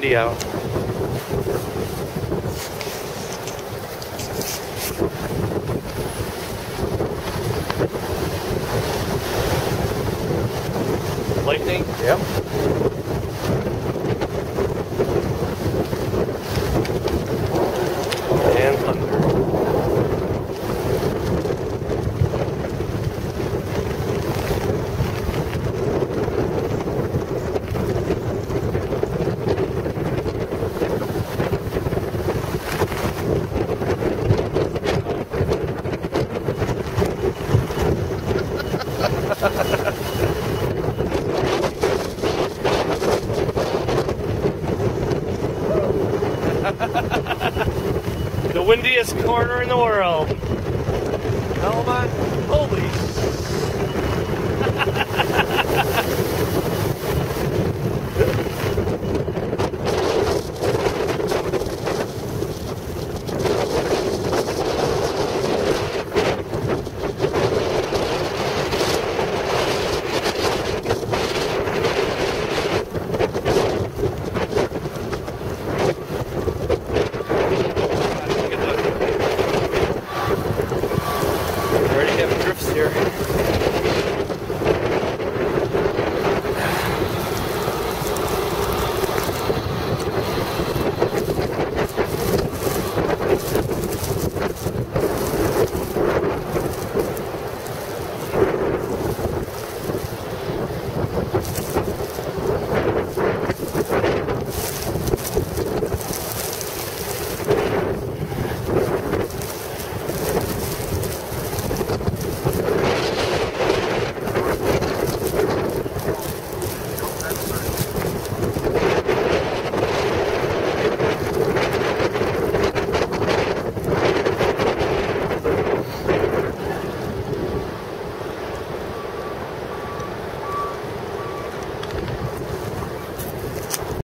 windy out. Lightning? Yep. And thunder. The windiest corner in the world. Belmont. Holy. Drifts here.